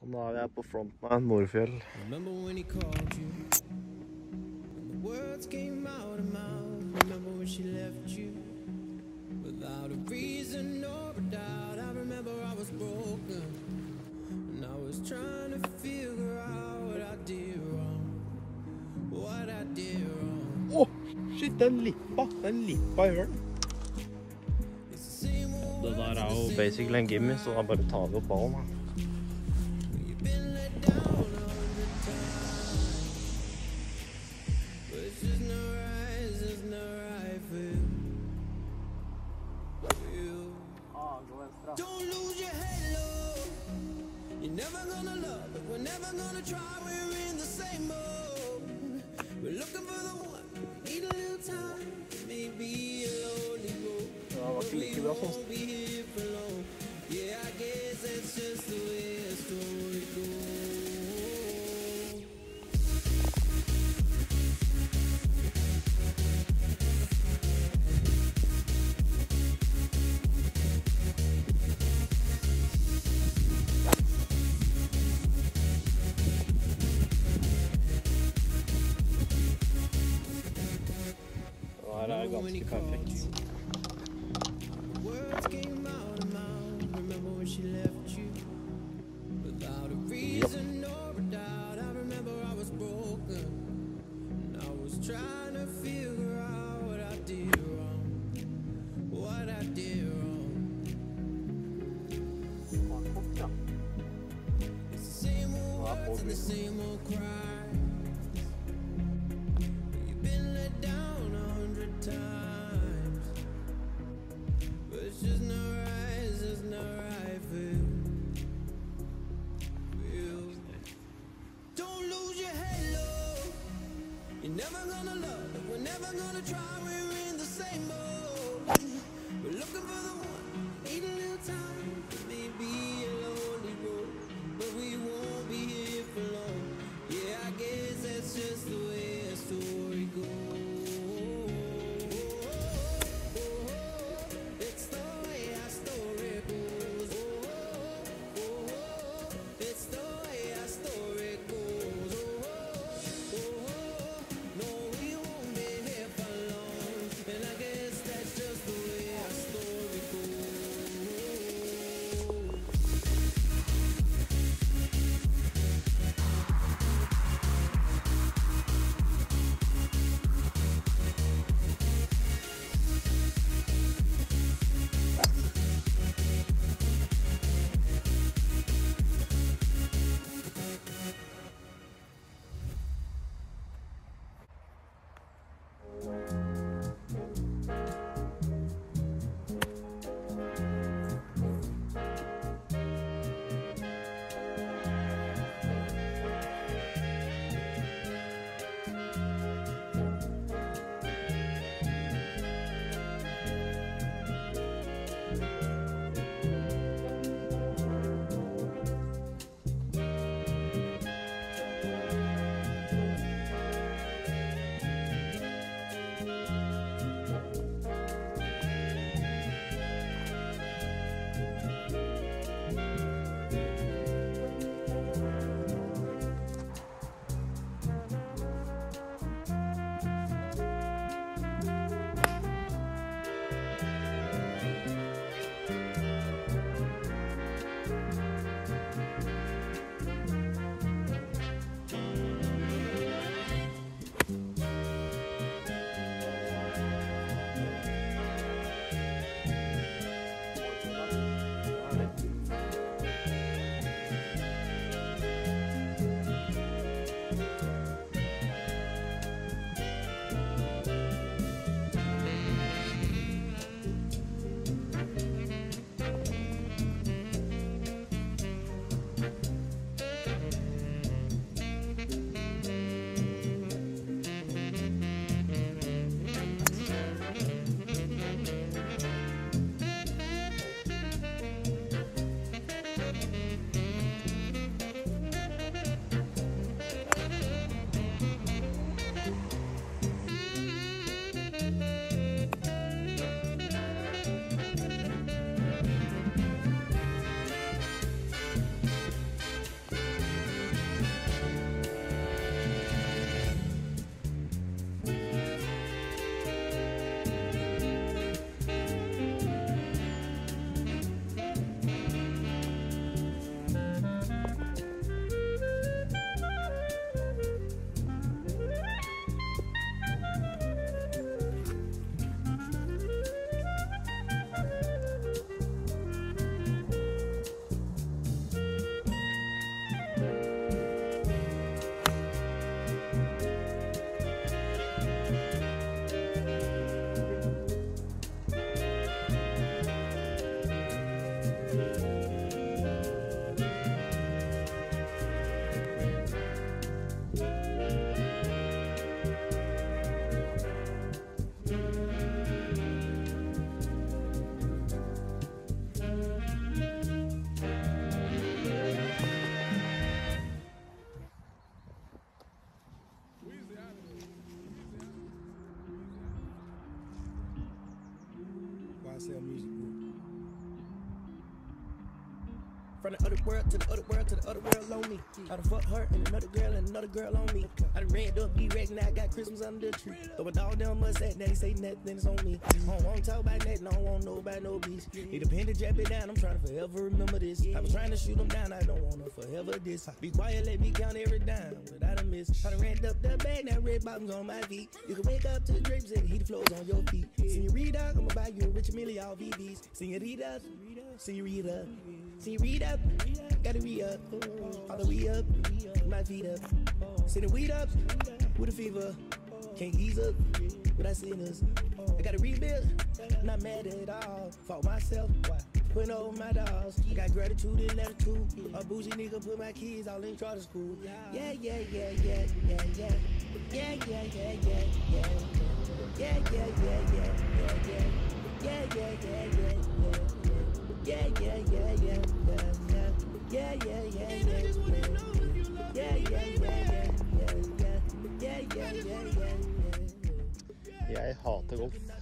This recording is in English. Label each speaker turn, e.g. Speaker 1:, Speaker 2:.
Speaker 1: Og nå er jeg på Frontman Norefjell.
Speaker 2: Remember when he called you? And the words came out of mouth. Remember when she left you? Without a reason or a doubt. I remember I was broken. And I was trying to figure out what I did wrong. What I did wrong.
Speaker 1: Å, shit, den lippa! Den lippa i hølen.
Speaker 2: It's the same old
Speaker 1: Det der er jo basically en gimme, så da bare tar vi opp ballen. da.
Speaker 2: Never gonna love, but we're never gonna try. We're in the same mode. We're looking for the one. Need a little time. Maybe a lonely road.
Speaker 1: Det har vært like bra sånn.
Speaker 2: Won't be here for long. Yeah, I guess that's just the way a story goes. Did wrong. It's the same You're never gonna love, but we're never gonna try. We're in the same mode. We're looking for the one. Need a little time, maybe Marcel música.
Speaker 3: From the other world to the other world to the other world on me. I done fuck her and another girl and another girl on me. I done ran up D-Rex, now I got Christmas under the tree. Throw a dog down must that, now they say nothing's on me. I don't wanna talk about that, no, I don't want no about no beast. Pen to drop it down, I'm trying to forever remember this. I was trying to shoot them down, I don't wanna forever this. Be quiet, let me count every dime without a miss. I done ran up the bag, now red bottoms on my feet. You can wake up to the drapes and heat flows on your feet. Senorita, I'ma buy you a rich Millie, all VVs. Senorita, Senorita, Senorita, gotta re up. All the way up, my feet up. Send the weed up with a fever. Can't ease up without sinners. I gotta rebuild, not mad at all. Fought myself, why? Putting over my dogs. I got gratitude and attitude. A bougie nigga put my kids all in charter school. Yeah, yeah, yeah, yeah. Yeah, yeah, yeah, yeah, yeah. Yeah, yeah, yeah, yeah, yeah, yeah. Yeah, yeah, yeah, yeah, yeah. Yeah,
Speaker 2: Jeg hater golf.